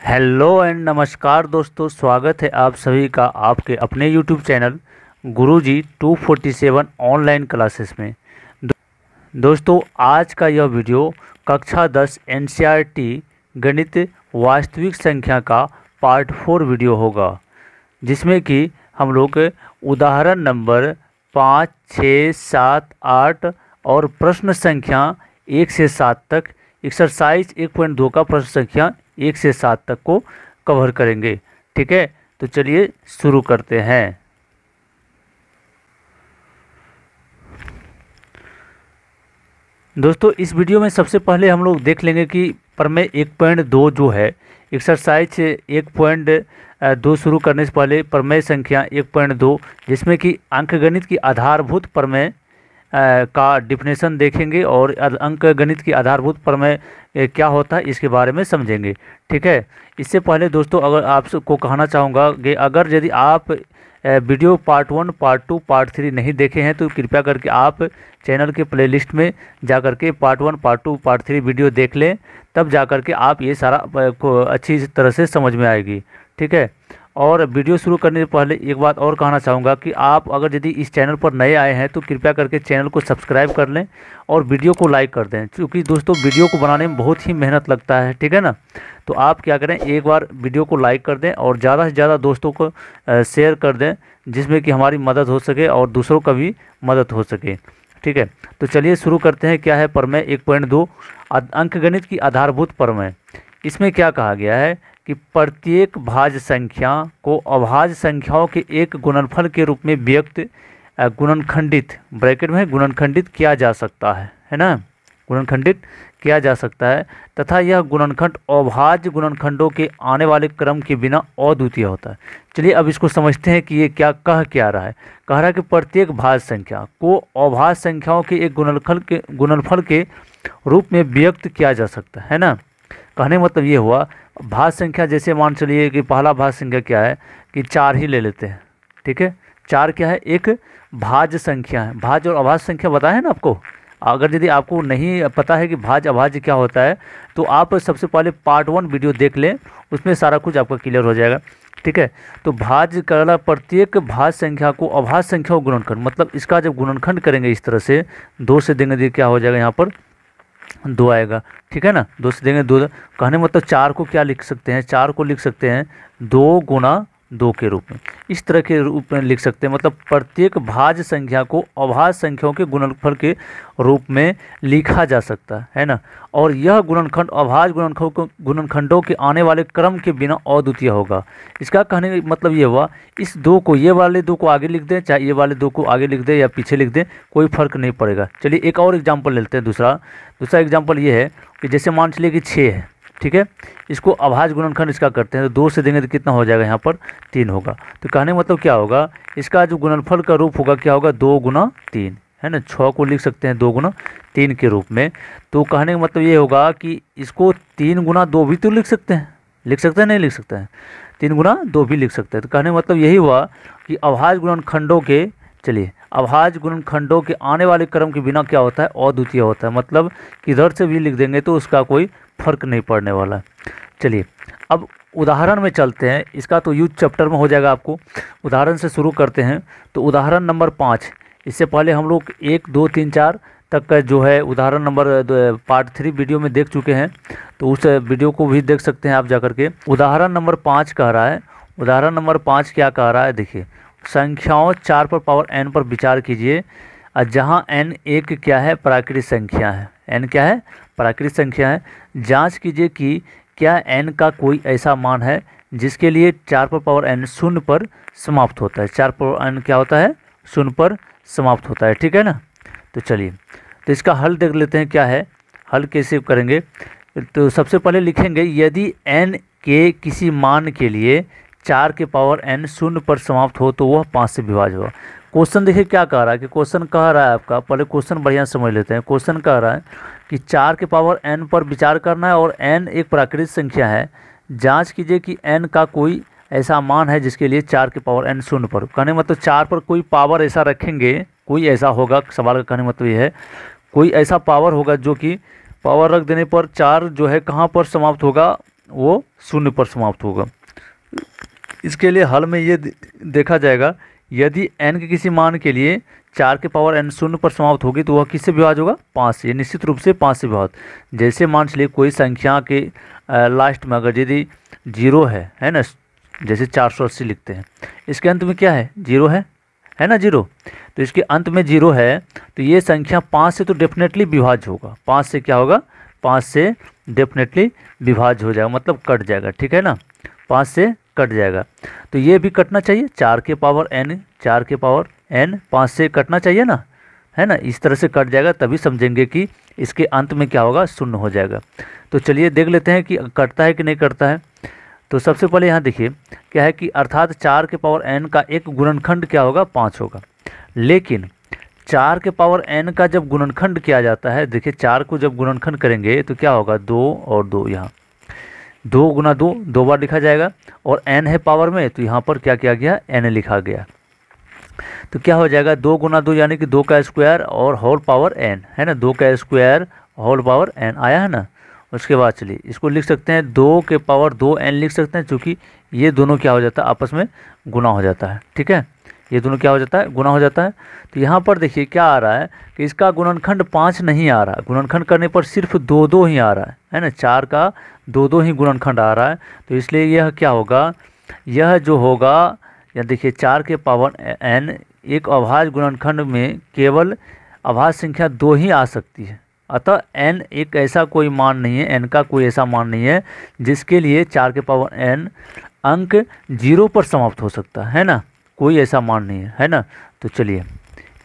Hello and नमस्कार दोस्तों स्वागत है आप सभी का आपके अपने YouTube channel Guruji 247 online classes में। दो, दोस्तों आज का यह वीडियो कक्षा 10 एनसीईआरटी गणित वास्तविक संख्या का पार्ट फोर वीडियो होगा जिसमें कि हम लोग उदाहरण नंबर पाँच छः सात आठ और प्रश्न संख्या एक से सात तक एक्सरसाइज एक पॉइंट दो का प्रश्न संख्या एक से सात तक को कवर करेंगे। ठीक है? तो चलिए शुरू करते हैं। दोस्तों, इस वीडियो में सबसे पहले हम लोग देख लेंगे कि प्रमेय एक पॉइंट दो जो है एक्सरसाइज एक पॉइंट दो शुरू करने से पहले प्रमेय संख्या एक पॉइंट दो, जिसमें कि अंकगणित की आधारभूत प्रमेय का डिफिनेशन देखेंगे और अंक गणित की आधारभूत प्रमेय क्या होता है, इसके बारे में समझेंगे। ठीक है? इससे पहले दोस्तों, अगर आपको कहना चाहूँगा कि अगर यदि आप video part one, part two, part three नहीं देखे हैं तो कृपया करके आप चैनल के प्लेलिस्ट में जा कर के part one, part two, part three video देख लें, तब जा कर के आप ये सारा को अच्छी तरह से समझ में आएगी। ठीक है? और वीडियो शुरू करने से पहले एक बात और कहना चाहूँगा कि आप अगर यदि इस चैनल पर नए आए हैं तो कृपया करके चैनल को सब्सक्राइब कर लें और वीडियो को लाइक कर दें, क्योंकि दोस्तों वीडियो को बनाने में बहुत ही मेहनत लगता है, ठीक है ना? तो आप क्या करें, एक बार वीडियो को लाइक कर दें और ज़्यादा से ज़्यादा दोस्तों को शेयर कर दें, जिसमें कि हमारी मदद हो सके और दूसरों का भी मदद हो सके, ठीक है? तो चलिए शुरू करते हैं, क्या है परमय एक पॉइंट दो अंकगणित की आधारभूत परमय। इसमें क्या कहा गया है? कि प्रत्येक भाज्य संख्या को अभाज्य संख्याओं के एक गुणनफल के रूप में व्यक्त गुणनखंडित, ब्रैकेट में गुणनखंडित किया जा सकता है है ना? गुणनखंडित किया जा सकता है, तथा यह गुणनखंड अभाज्य गुणनखंडों के आने वाले क्रम के बिना अद्वितीय होता है। चलिए अब इसको समझते हैं कि ये क्या कह क्या रहा है। कह रहा है कि प्रत्येक भाज्य संख्या को अभाज्य संख्याओं के एक गुणनफल के गुणनफल के रूप में व्यक्त किया जा सकता है ना? कहने मतलब ये हुआ भाज संख्या जैसे मान चलिए कि पहला भाज संख्या क्या है कि चार ही ले लेते हैं, ठीक है? चार क्या है? एक भाज्य संख्या है। भाज और अभाज्य संख्या बताया है ना आपको? अगर यदि आपको नहीं पता है कि भाज अभाज्य क्या होता है तो आप सबसे पहले पार्ट वन वीडियो देख लें, उसमें सारा कुछ आपका क्लियर हो जाएगा, ठीक है? तो भाज करना प्रत्येक भाज संख्या को अभाज्य संख्या को गुणनखंड मतलब इसका जब गुणनखंड करेंगे इस तरह से, दो से देंगे क्या हो जाएगा यहाँ पर? दो आएगा, ठीक है ना? दो से देंगे दो कहने मतलब चार को क्या लिख सकते हैं? चार को लिख सकते हैं दो गुना दो के रूप में। इस तरह के रूप में लिख सकते हैं मतलब प्रत्येक भाज्य संख्या को अभाज्य संख्याओं के गुणनफल के रूप में लिखा जा सकता है ना? और यह गुणनखंड अभाज्य गुणनखंड गुणनखंडों के आने वाले क्रम के बिना अद्वितीय होगा। इसका कहने का मतलब ये हुआ, इस दो को, ये वाले दो को आगे लिख दें, चाहे ये वाले दो को आगे लिख दें या पीछे लिख दें, कोई फ़र्क नहीं पड़ेगा। चलिए एक और एग्ज़ाम्पल लेते हैं, दूसरा। दूसरा एग्ज़ाम्पल ये है कि जैसे मान चलिए कि छः है। ठीक है? इसको अभाज्य गुणनखंड इसका करते हैं तो दो से देंगे तो कितना हो जाएगा यहाँ पर? तीन होगा। तो कहने मतलब क्या होगा? इसका जो गुणनफल का रूप होगा, क्या होगा? दो गुना तीन, है ना? छः को लिख सकते हैं दो गुना तीन के रूप में। तो कहने का मतलब ये होगा कि इसको तीन गुना दो भी तो लिख सकते हैं। लिख सकते हैं, नहीं लिख सकते हैं? तीन गुना दो भी लिख सकते हैं। तो कहने का मतलब यही हुआ कि अभाज्य गुणनखंडों के, चलिए अभाज्य गुणनखंडों के आने वाले क्रम के बिना क्या होता है? अद्वितीय होता है। मतलब किधर से भी लिख देंगे तो उसका कोई फ़र्क नहीं पड़ने वाला चलिए, अब उदाहरण में चलते हैं। इसका तो यूज़ चैप्टर में हो जाएगा आपको। उदाहरण से शुरू करते हैं। तो उदाहरण नंबर पाँच। इससे पहले हम लोग एक, दो, तीन, चार तक का जो है उदाहरण नंबर पार्ट थ्री वीडियो में देख चुके हैं। तो उस वीडियो को भी देख सकते हैं आप जाकर के। उदाहरण नंबर पाँच कह रहा है। उदाहरण नंबर पाँच क्या कह रहा है? देखिए, संख्याओं चार पर पावर एन पर विचार कीजिए। जहाँ एन एक क्या है? प्राकृतिक संख्या है। एन क्या है? प्राकृतिक संख्या है। जाँच कीजिए कि क्या एन का कोई ऐसा मान है जिसके लिए चार पर पावर एन शून्य पर समाप्त होता है। चार पावर एन क्या होता है? शून्य पर समाप्त होता है, ठीक है ना? तो चलिए तो इसका हल देख लेते हैं क्या है। हल कैसे करेंगे? तो सबसे पहले लिखेंगे, यदि एन के किसी मान के लिए चार के पावर एन शून्य पर समाप्त हो तो वह पाँच से विभाज होगा। क्वेश्चन देखिए क्या कह रहा है, कि क्वेश्चन कह रहा है आपका, पहले क्वेश्चन बढ़िया समझ लेते हैं। क्वेश्चन कह रहा है कि चार के पावर एन पर विचार करना है और एन एक प्राकृतिक संख्या है। जाँच कीजिए कि एन का कोई ऐसा मान है जिसके लिए चार के पावर एन शून्य पर। कहने मतलब चार पर कोई पावर ऐसा रखेंगे, कोई ऐसा होगा, सवाल का कहने मतलब ये है, कोई ऐसा पावर होगा जो कि पावर रख देने पर चार जो है कहाँ पर समाप्त होगा, वो शून्य पर समाप्त होगा। इसके लिए हल में ये देखा जाएगा, यदि एन के किसी मान के लिए चार के पावर एन शून्य पर समाप्त होगी तो वह किससे विभाज होगा? पाँच से निश्चित रूप से पाँच से विभाज जैसे मान चलिए कोई संख्या के लास्ट में अगर यदि ज़ीरो है है ना? जैसे चार सौ अस्सी लिखते हैं। इसके अंत में क्या है? ज़ीरो है? है ना ज़ीरो? तो इसके अंत में ज़ीरो है तो ये संख्या पाँच से तो डेफिनेटली विभाज होगा। पाँच से क्या होगा? पाँच से डेफिनेटली विभाज्य हो जाएगा मतलब कट जाएगा, ठीक है ना? पाँच से कट जाएगा। तो ये भी कटना चाहिए। चार के पावर एन, चार के पावर एन पाँच से कटना चाहिए ना? है ना? इस तरह से कट जाएगा, तभी समझेंगे कि इसके अंत में क्या होगा? शून्य हो जाएगा। तो चलिए देख लेते हैं कि कटता है कि नहीं कटता है। तो सबसे पहले यहाँ देखिए, क्या है कि अर्थात चार के पावर एन का एक गुणनखंड क्या होगा? पाँच होगा। लेकिन चार के पावर एन का जब गुणनखंड किया जाता है, देखिए चार को जब गुणनखंड करेंगे तो क्या होगा? दो और दो यहाँ। दो गुना दो दो बार लिखा जाएगा। और एन है पावर में तो यहाँ पर क्या किया गया? एन लिखा गया। तो क्या हो जाएगा? दो गुना दो यानी कि दो का स्क्वायर और होल पावर एन है ना? दो का स्क्वायर होल पावर एन आया, है ना? उसके बाद चलिए, इसको लिख सकते हैं, दो के पावर दो एन लिख सकते हैं क्योंकि ये दोनों क्या हो जाता है? आपस में गुना हो जाता है, ठीक है? ये दोनों क्या हो जाता है? गुना हो जाता है। तो यहाँ पर देखिए क्या आ रहा है कि इसका गुणनखंड पाँच नहीं आ रहा। गुणनखंड करने पर सिर्फ़ दो दो ही आ रहा है है ना? चार का दो दो ही गुणनखंड आ रहा है। तो इसलिए यह क्या होगा? यह जो होगा या देखिए, चार के पावर एन, एक अभाज गुणनखंड में केवल अभाज संख्या दो ही आ सकती है। अतः एन एक ऐसा कोई मान नहीं है, एन का कोई ऐसा मान नहीं है, जिसके लिए चार के पावर एन अंक ज़ीरो पर समाप्त हो सकता है ना? कोई ऐसा मान नहीं है है ना? तो चलिए,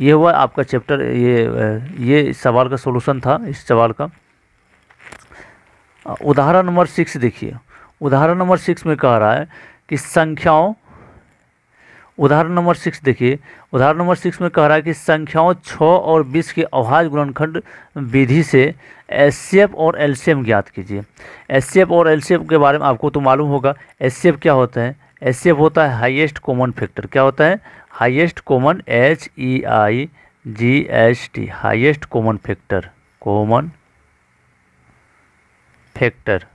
ये हुआ आपका चैप्टर, ये ये सवाल का सॉल्यूशन था इस सवाल का। उदाहरण नंबर सिक्स देखिए। उदाहरण नंबर सिक्स में कह रहा है कि संख्याओं उदाहरण नंबर सिक्स देखिए। उदाहरण नंबर सिक्स में कह रहा है कि संख्याओं छः और बीस के अभाज गुणनखंड विधि से एस और एल ज्ञात कीजिए। एस और एलसीएफ के बारे में आपको तो मालूम होगा। एस क्या होता है? एस होता है हाईएस्ट कॉमन फैक्टर क्या होता है? Highest common H E I G H T highest common factor common factor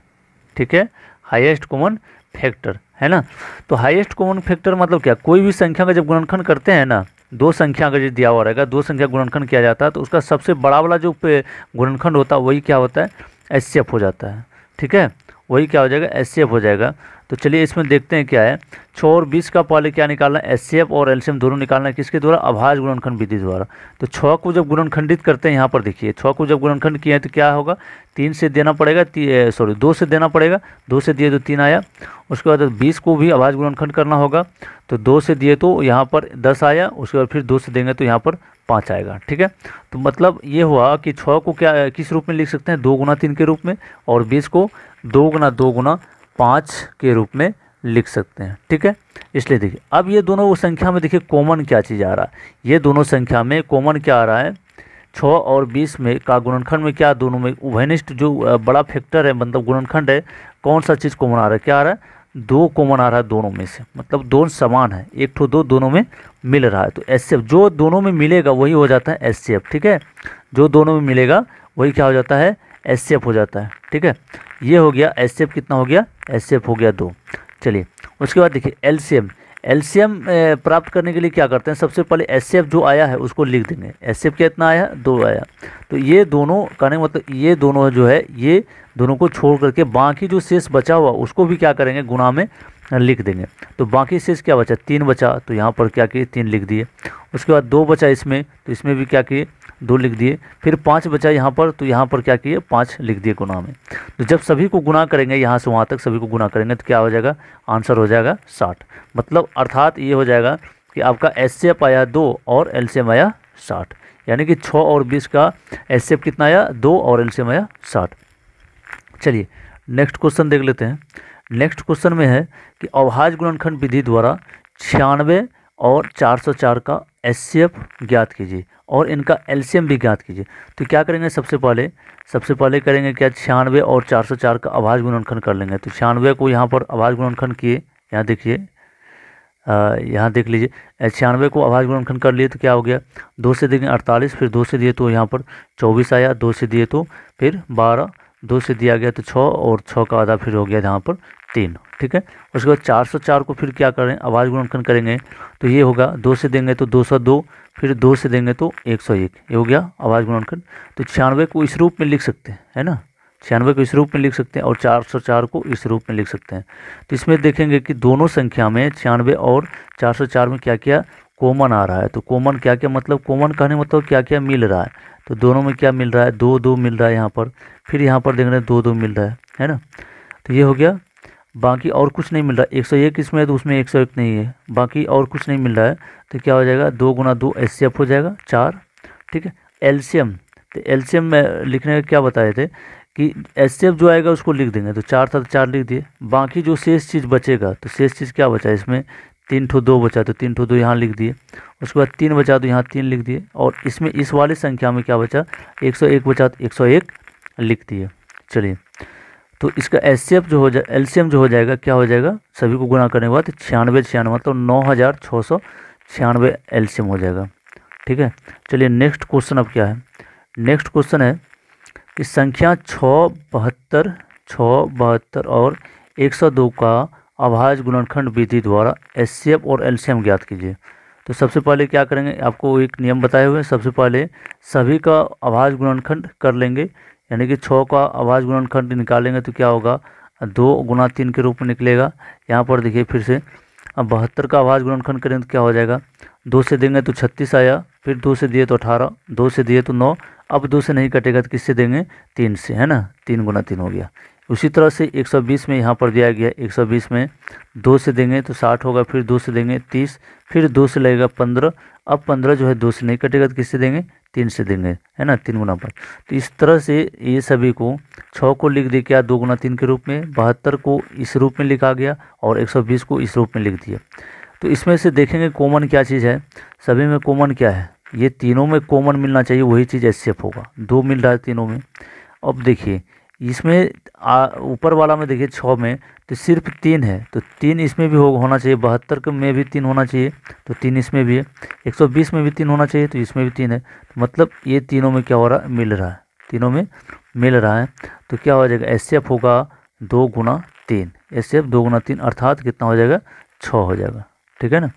ठीक है? हाईएस्ट कॉमन फैक्टर है ना? तो हाईएस्ट कॉमन फैक्टर मतलब क्या? कोई भी संख्या का जब गुणनखंड करते हैं ना, दो संख्या का जो दिया हुआ रहेगा, दो संख्या गुणनखंड किया जाता है तो उसका सबसे बड़ा वाला जो गुणनखंड होता है, वही क्या होता है? एस हो जाता है, ठीक है? वही क्या हो जाएगा? एस हो जाएगा। तो चलिए इसमें देखते हैं क्या है। छः और बीस का पहले क्या निकालना है? एस और एल्शियम दोनों निकालना है किसके द्वारा? अभाज गुणनखंड विधि द्वारा। तो छः को जब गुणनखंडित करते हैं, यहाँ पर देखिए छः को जब गुणनखंड किया है तो क्या होगा? तीन से देना पड़ेगा सॉरी दो से देना पड़ेगा। दो से दिए तो तीन आया। उसके बाद बीस को भी आवाज़ गुणनखंड करना होगा। तो दो से दिए तो यहाँ पर दस आया। उसके बाद फिर दो से देंगे तो यहाँ पर पाँच आएगा, ठीक है? तो मतलब ये हुआ कि छः को क्या, किस रूप में लिख सकते हैं? दो गुना तीन के रूप में और बीस को दो गुना दो गुना पाँच के रूप में लिख सकते हैं, ठीक है? इसलिए देखिए, अब ये दोनों वो संख्या में देखिए कॉमन क्या चीज़ आ रहा है। ये दोनों संख्या में कॉमन क्या आ रहा है? छः और बीस में का गुणनखंड में क्या दोनों में उभयनिष्ठ जो बड़ा फैक्टर है मतलब गुणनखंड है, कौन सा चीज़ कॉमन आ रहा है? क्या आ रहा है? दो कॉमन आ रहा है दोनों में से। मतलब दोनों समान है। एक ठो दो दोनों में मिल रहा है। तो एस जो दोनों में मिलेगा, वही हो जाता है एस ठीक है? जो दोनों में मिलेगा, वही क्या हो जाता है? एस हो जाता है, ठीक है? ये हो गया एस कितना हो गया? एस हो गया दो। चलिए, उसके बाद देखिए एलसीएम एलसीएम प्राप्त करने के लिए क्या करते हैं? सबसे पहले एस जो आया है, उसको लिख देंगे। एस कितना आया? दो आया। तो ये दोनों कहने मतलब ये दोनों जो है, ये दोनों को छोड़ करके बाकी जो शेष बचा हुआ, उसको भी क्या करेंगे? गुना में लिख देंगे। तो बाकी शेष क्या बचा? तीन बचा। तो यहाँ पर क्या किए? तीन लिख दिए। उसके बाद दो बचा इसमें। तो इसमें भी क्या किए? दो लिख दिए, फिर पाँच बचा यहाँ पर तो यहाँ पर क्या किए, पाँच लिख दिए गुना में। तो जब सभी को गुना करेंगे, यहाँ से वहाँ तक सभी को गुना करेंगे तो क्या हो जाएगा? आंसर हो जाएगा साठ। मतलब अर्थात ये हो जाएगा कि आपका एस आया दो और एल आया साठ। यानी कि छः और बीस का एस कितना आया? दो और एल आया साठ। चलिए नेक्स्ट क्वेश्चन देख लेते हैं। नेक्स्ट क्वेश्चन में है कि अवहाज गुणनखंड विधि द्वारा छियानवे और 404 का एस ज्ञात कीजिए। और इनका एलसीएम भी ज्ञात कीजिए। तो क्या करेंगे सबसे पहले? सबसे पहले करेंगे क्या? छियानवे और 404 का आवाज़ गुणनखंड कर लेंगे। तो छियानवे को यहाँ पर आवाज़ गुणनखंड किए। यहाँ देखिए। यहाँ देख लीजिए। छियानवे को आवाज़ गुणनखंड कर लिए तो क्या हो गया? दो से देंगे अड़तालीस, फिर दो से दिए तो यहाँ पर चौबीस आया। दो से दिए तो फिर बारह, दो से दिया गया तो छः और छः का आधा फिर हो गया यहाँ पर तीन। ठीक है? उसके बाद चार सौ चार को फिर क्या करें? आवाज़ गुणनखंड करेंगे। तो ये होगा। दो से देंगे तो दो सौ दो फिर दो से देंगे तो एक सौ एक। ये हो गया आवाज़ गुणनखंड। तो छियानवे को इस रूप में लिख सकते हैं, है ना? छियानवे को इस रूप में लिख सकते हैं और चार सौ चार को इस रूप में लिख सकते हैं। तो इसमें देखेंगे कि दोनों संख्या में छियानवे और चार सौ चार में क्या क्या कॉमन आ रहा है। तो कॉमन क्या क्या मतलब कॉमन कहने मतलब क्या क्या मिल रहा है। तो दोनों में क्या मिल रहा है? दो दो मिल रहा है यहाँ पर। फिर यहाँ पर देख रहे हैं दो दो मिल रहा है है ना? तो ये हो गया बाकी और कुछ नहीं मिल रहा। एक सौ एक इसमें है तो उसमें एक सौ एक नहीं है। बाकी और कुछ नहीं मिल रहा है तो क्या हो जाएगा? दो गुना दो एस हो जाएगा, चार। ठीक है? एल्शियम तो एल्शियम में लिखने का क्या बताए थे कि एस जो आएगा उसको लिख देंगे। तो चार था तो चार लिख दिए। बाकी जो शेष चीज़ बचेगा तो शेष चीज़ क्या बचा इसमें? तीन ठो दो बचा तो तीन ठो दो यहाँ लिख दिए। उसके बाद तीन बचा तो यहाँ तीन लिख दिए। और इसमें इस वाली संख्या में क्या बचा? एक सौ एक बचा तो एक सौ एक लिख दिए। चलिए। तो इसका एस सी एफ़ जो हो जाए एल सी एम जो हो जाएगा, क्या हो जाएगा? सभी को गुना करने के बाद छियानवे छियानवे मतलब नौ हज़ार छः सौ छियानवे एल सी एम हो जाएगा। ठीक है? चलिए नेक्स्ट क्वेश्चन अब क्या है? नेक्स्ट क्वेश्चन है कि संख्या छः बहत्तर छः बहत्तर और एक सौ दो का आभाज गुणनखंड विधि द्वारा एस सी एफ़ और एल सी एम ज्ञात कीजिए। तो सबसे पहले क्या करेंगे? आपको एक नियम बताए हुए हैं। सबसे पहले सभी का आभाज गुणनखंड कर लेंगे। यानी कि छः का आवाज़ गुणनखंड निकालेंगे तो क्या होगा? दो गुना तीन के रूप में निकलेगा। यहाँ पर देखिए फिर से, अब बहत्तर का आवाज़ गुणनखंड करेंगे तो क्या हो जाएगा? दो से देंगे तो छत्तीस आया, फिर दो से दिए तो अठारह, दो से दिए तो नौ, अब दो से नहीं कटेगा तो किससे देंगे? तीन से, है ना? तीन गुना तीन हो गया। उसी तरह से 120 में यहाँ पर दिया गया 120 में दो से देंगे तो 60 होगा, फिर दो से देंगे 30 फिर दो से लगेगा 15 अब 15 जो है दो से नहीं कटेगा तो किससे देंगे? तीन से देंगे, है ना? तीन गुना पर। तो इस तरह से ये सभी को छः को लिख दिया क्या दो गुना तीन के रूप में? बहत्तर को इस रूप में लिखा गया और 120 को इस रूप में लिख दिया। तो इसमें से देखेंगे कॉमन क्या चीज़ है। सभी में कॉमन क्या है? ये तीनों में कॉमन मिलना चाहिए, वही चीज़ एस होगा। दो मिल रहा है तीनों में। अब देखिए इसमें ऊपर वाला में देखिए छः में तो सिर्फ़ तीन है। तो तीन इसमें भी हो, होना चाहिए। बहत्तर में भी तीन होना चाहिए। तो तीन इसमें भी है। एक सौ बीस में भी तीन होना चाहिए तो इसमें भी तीन है। तो मतलब ये तीनों में क्या हो रहा है? मिल रहा है। तीनों में मिल रहा है। तो क्या हो जाएगा? एस होगा दो गुना तीन। एस दो गुना तीन, अर्थात कितना हो जाएगा? छः हो जाएगा। ठीक है ना?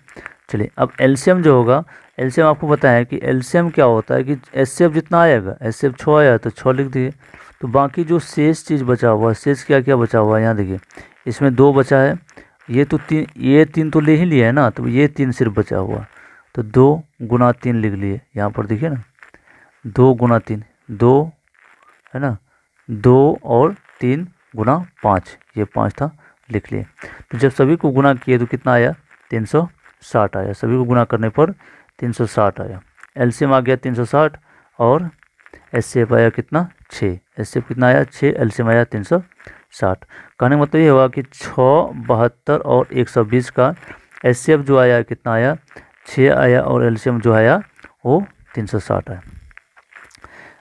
चलिए, अब एल्शियम जो होगा एल्शियम आपको बताया कि एल्शियम क्या होता है कि एस जितना आएगा एस एफ़ छः आया तो छः लिख दिए तो बाकी जो शेष चीज़ बचा हुआ है, शेष क्या क्या बचा हुआ है, यहाँ देखिए। इसमें दो बचा है, ये तो तीन ये तीन तो ले ही लिया है ना तो ये तीन सिर्फ़ बचा हुआ। तो दो गुना तीन लिख लिए, यहाँ पर देखिए ना। दो गुना तीन, दो, है ना? दो और तीन गुना पाँच, ये पाँच था, लिख लिए। तो जब सभी को गुना किए तो कितना आया? तीन सौ साठ आया। सभी को गुना करने पर तीन सौ साठ आया। एलसीएम आ गया तीन सौ साठ और एस आया कितना? छः। एस कितना आया? छः एल्शियम आया तीन सौ साठ। कहने का मतलब ये हुआ कि छः बहत्तर और एक सौ बीस का एस जो आया, कितना आया? छः आया और एल्शियम जो आया, वो तीन सौ साठ आया।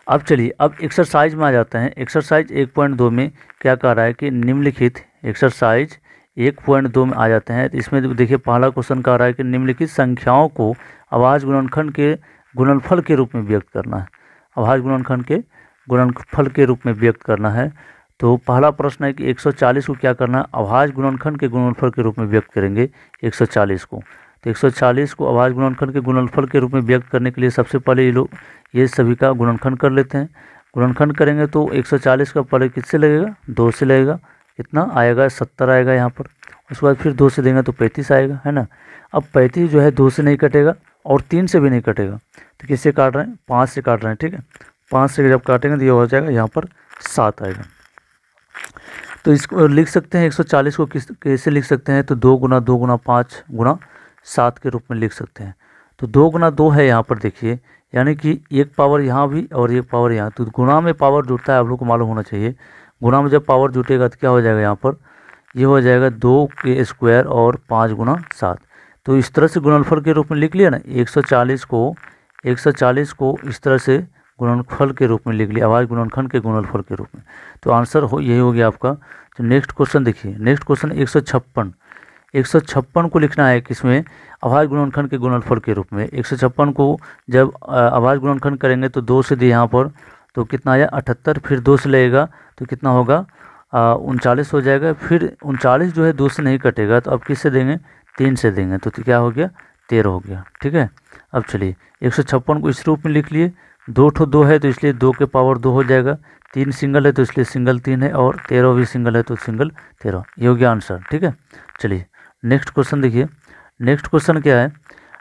अब चलिए, अब एक्सरसाइज में आ जाते हैं। एक्सरसाइज एक पॉइंट दो में क्या कह रहा है कि निम्नलिखित एक्सरसाइज एक पॉइंट दो में आ जाते हैं। तो इसमें देखिए, पहला क्वेश्चन कह रहा है कि निम्नलिखित संख्याओं को आवाज़ गुणनखंड के गुणनफल के रूप में व्यक्त करना है। आवाज़ गुणनखंड के गुणनफल के रूप में व्यक्त करना है। तो पहला प्रश्न है कि 140 को क्या करना है? आवाज़ गुणनखंड के गुणनफल के रूप में व्यक्त करेंगे 140 को। तो 140 को आवाज़ गुणनखंड के गुणनफल के रूप में व्यक्त करने के लिए सबसे पहले ये लोग, ये सभी का गुणनखंड कर लेते हैं। गुणनखंड करेंगे तो 140 का पहले किससे लगेगा? दो से लगेगा। कितना आएगा? सत्तर आएगा यहाँ पर। उसके बाद फिर दो से देंगे तो पैंतीस आएगा, है ना? अब पैंतीस जो है दो से नहीं कटेगा और तीन से भी नहीं कटेगा। तो किससे काट रहे हैं? पाँच से काट रहे हैं, ठीक है? पाँच से जब काटेंगे तो ये हो जाएगा, यहाँ पर सात आएगा। तो इसको लिख सकते हैं 140 को किस, कैसे लिख सकते हैं? तो दो गुना दो गुना पाँच गुना सात के रूप में लिख सकते हैं। तो दो गुना दो है यहाँ पर देखिए, यानी कि एक पावर यहाँ भी और एक पावर यहाँ। तो गुना में पावर जुड़ता है, आप लोग को मालूम होना चाहिए। गुना में जब पावर जुटेगा तो क्या हो जाएगा यहाँ पर? ये हो जाएगा दो के स्क्वायर और पाँच गुना सात। तो इस तरह से गुणनफल के रूप में लिख लिया ना 140 को 140 को इस तरह से गुणनफल के रूप में लिख लिया, आवाज़ गुणनखंड के गुणनफल के रूप में। तो आंसर हो, यही हो गया आपका। तो नेक्स्ट क्वेश्चन देखिए, नेक्स्ट क्वेश्चन एक सौ छप्पन। एक सौ छप्पन को लिखना है किसमें? आवाज़ गुणनखंड के गुणनफल के रूप में। एक सौ छप्पन को जब आवाज़ गुणनखंड करेंगे तो दो से दिए यहाँ पर तो कितना आया? अठहत्तर, फिर दो से लगेगा तो कितना होगा? उनचालीस हो जाएगा। फिर उनचालीस जो है दो से नहीं कटेगा तो अब किससे देंगे? तीन से देंगे। तो क्या हो गया? तेरह हो गया। ठीक है? अब चलिए, एक सौ छप्पन को इस रूप में लिख लिए। दो ठो दो है तो इसलिए दो के पावर दो हो जाएगा। तीन सिंगल है तो इसलिए सिंगल तीन है और तेरह भी सिंगल है तो सिंगल तेरह। ये हो गया आंसर, ठीक है? चलिए, नेक्स्ट क्वेश्चन देखिए। नेक्स्ट क्वेश्चन क्या है?